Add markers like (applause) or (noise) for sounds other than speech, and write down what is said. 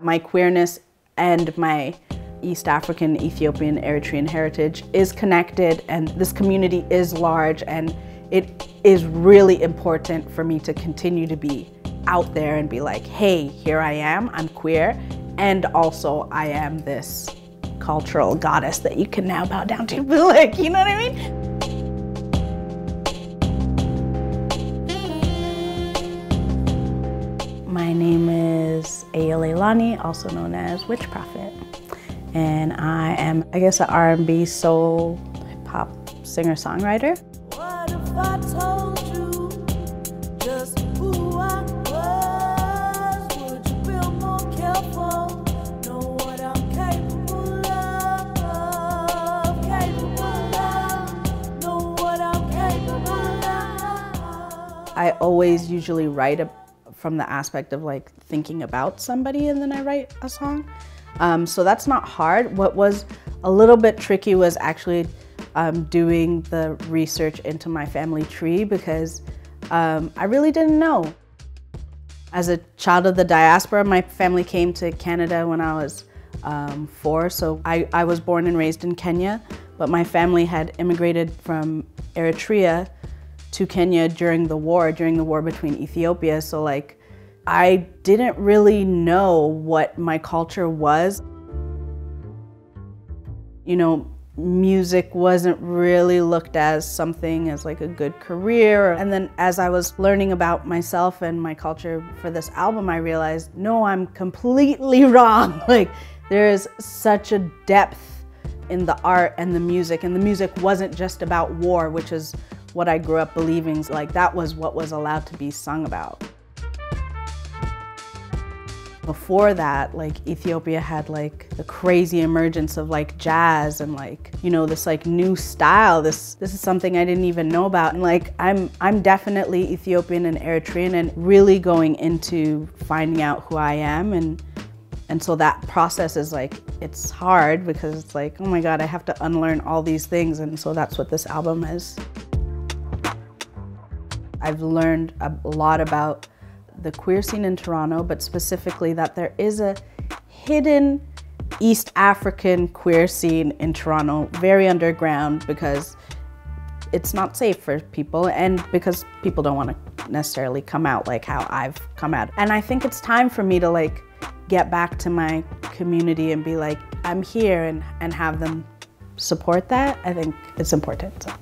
My queerness and my East African, Ethiopian, Eritrean heritage is connected and this community is large and it is really important for me to continue to be out there and be like, hey, here I am, I'm queer, and also I am this cultural goddess that you can now bow down to. (laughs) like, you know what I mean? Name is Ayo Leilani, also known as Witch Prophet. And I am, I guess, an R&B soul hip hop singer-songwriter. I always usually write a, from the aspect of like thinking about somebody and then I write a song. Um, so that's not hard. What was a little bit tricky was actually um, doing the research into my family tree because um, I really didn't know. As a child of the diaspora, my family came to Canada when I was um, four, so I, I was born and raised in Kenya, but my family had immigrated from Eritrea to Kenya during the war, during the war between Ethiopia. So like, I didn't really know what my culture was. You know, music wasn't really looked as something as like a good career. And then as I was learning about myself and my culture for this album, I realized, no, I'm completely (laughs) wrong. Like there is such a depth in the art and the music and the music wasn't just about war, which is what I grew up believing, like that was what was allowed to be sung about. Before that, like Ethiopia had like the crazy emergence of like jazz and like, you know, this like new style. This this is something I didn't even know about. And like I'm I'm definitely Ethiopian and Eritrean and really going into finding out who I am and and so that process is like, it's hard because it's like, oh my God, I have to unlearn all these things. And so that's what this album is. I've learned a lot about the queer scene in Toronto, but specifically that there is a hidden East African queer scene in Toronto, very underground because it's not safe for people and because people don't want to necessarily come out like how I've come out. And I think it's time for me to like get back to my community and be like, I'm here and, and have them support that. I think it's important. So.